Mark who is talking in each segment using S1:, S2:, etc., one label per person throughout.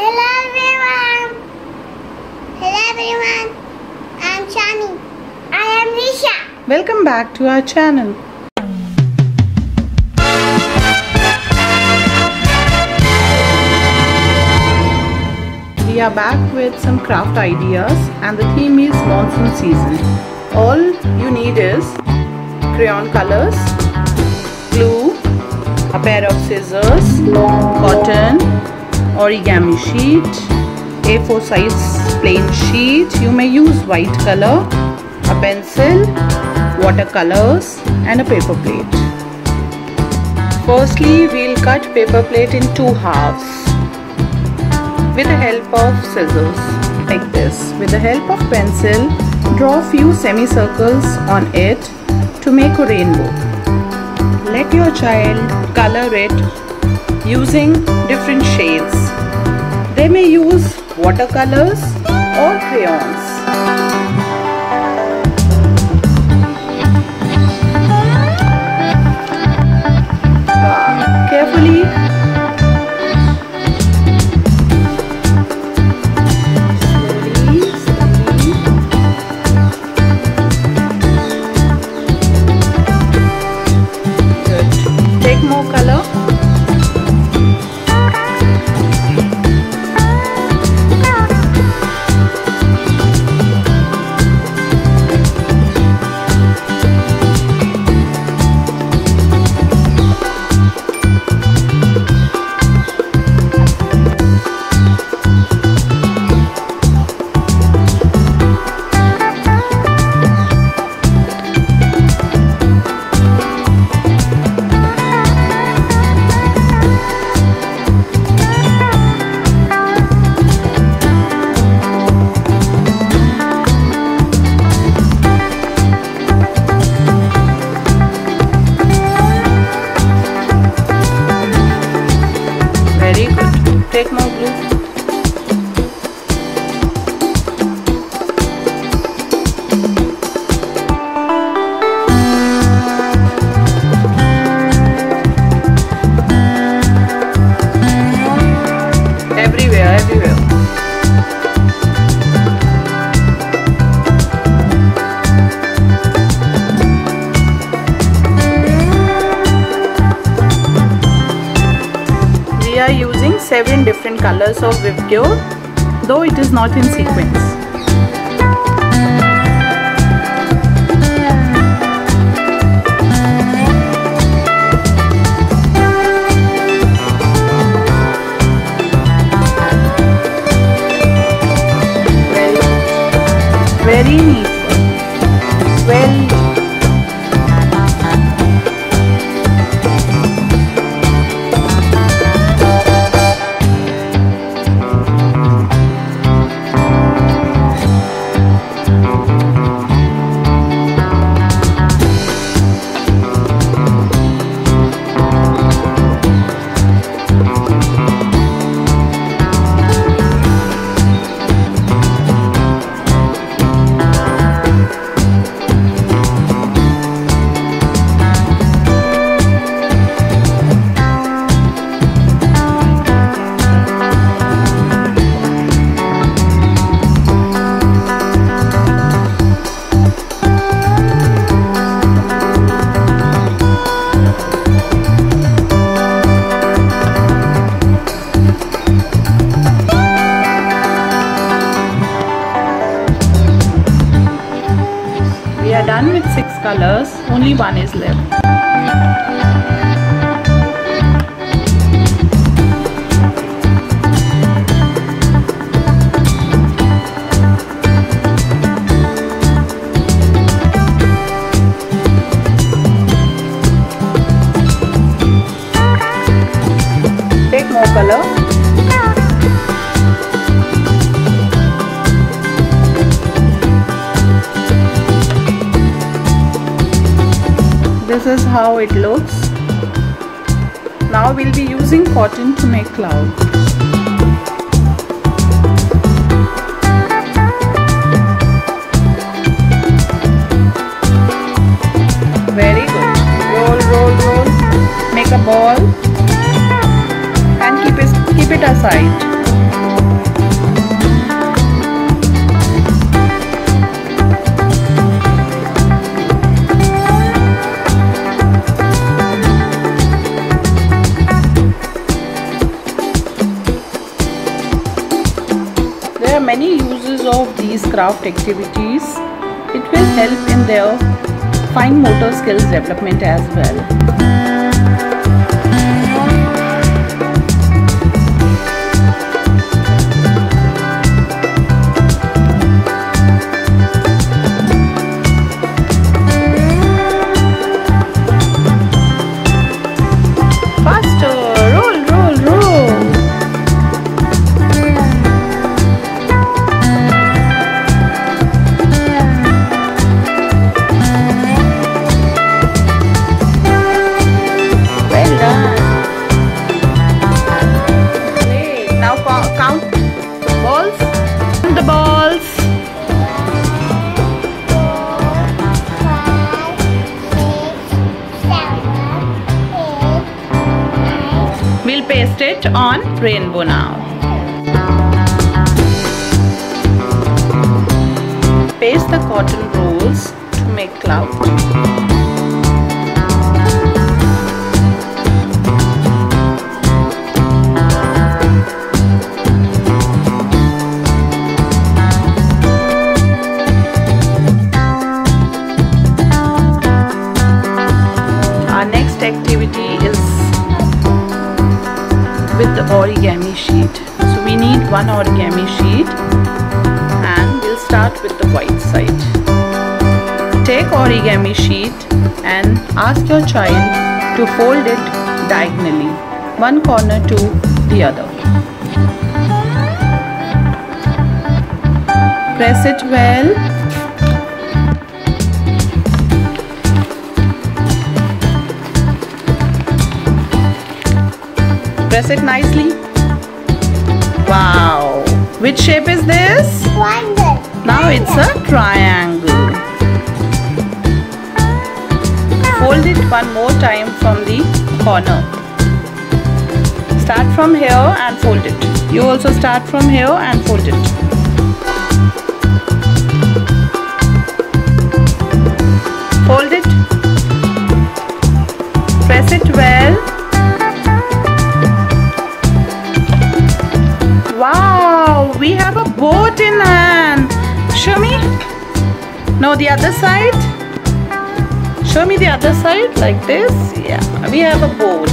S1: Hello everyone. Hello everyone. I'm Shani. I am Risha.
S2: Welcome back to our channel. We are back with some craft ideas and the theme is monsoon season. All you need is crayon colors, glue, a pair of scissors, cotton, origami sheet, A4 size plain sheet. You may use white color, a pencil, watercolors and a paper plate. Firstly, we'll cut paper plate in two halves with the help of scissors like this. With the help of pencil, draw few semicircles on it to make a rainbow. Let your child color it using different shades. They may use watercolors or crayons. Different colors of VIBGYOR, though it is not in sequence. Colors, only one is left. How it looks. Now we'll be using cotton to make cloud. Very good. Roll, roll, roll. Make a ball and keep it keep it aside. Craft activities. It will help in their fine motor skills development as well. We'll paste it on rainbow now. Paste the cotton rolls to make cloud. Origami sheet. So we need one origami sheet and we'll start with the white side. Take origami sheet and ask your child to fold it diagonally, one corner to the other. Press it well Press it nicely. Wow. Which shape is this?
S1: Wonder. Now it's a
S2: triangle. Fold it one more time from the corner. Start from here and fold it. You also start from here and fold it. Other side like this. Yeah, we have a boat.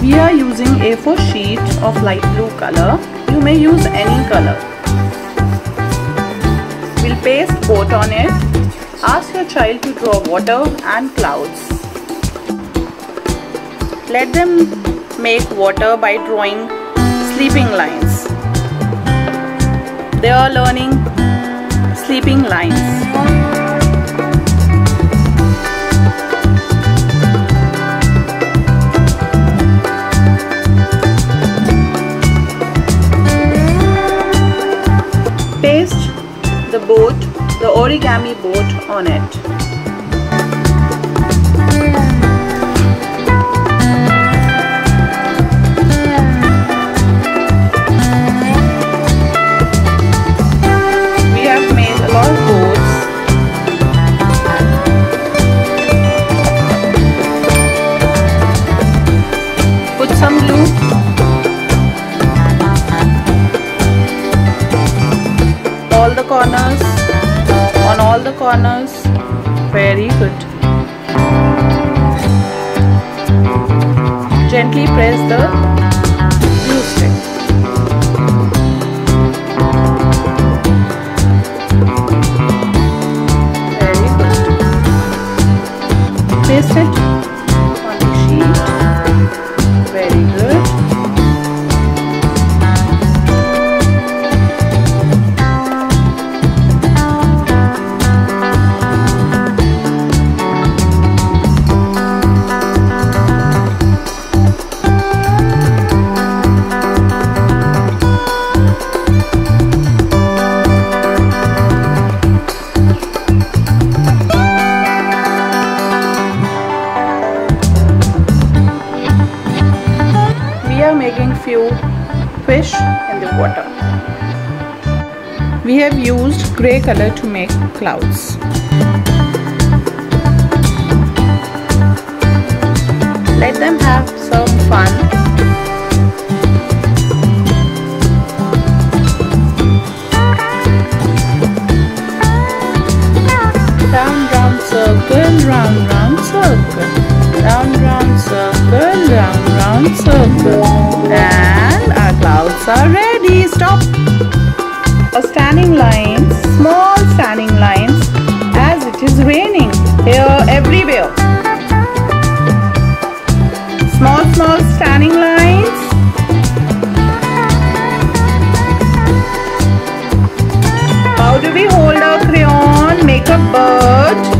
S2: We are using A4 sheet of light blue color. You may use any color. We'll paste boat on it. Ask your child to draw water and clouds. Let them make water by drawing sleeping lines. They are learning sleeping lines. Origami boat on it. We have made a lot of boats. Put some glue. All the corners. On all the corners. Very good. Gently press the glue stick. Very good. Paste it have used grey color to make clouds. Let them have some fun. Round, round, circle, round, round, circle. Round, round, circle, round, round, circle. And our clouds are ready. Stop a standing line, small standing lines as it is raining here everywhere. Small small standing lines. How do we hold our crayon, make a bird?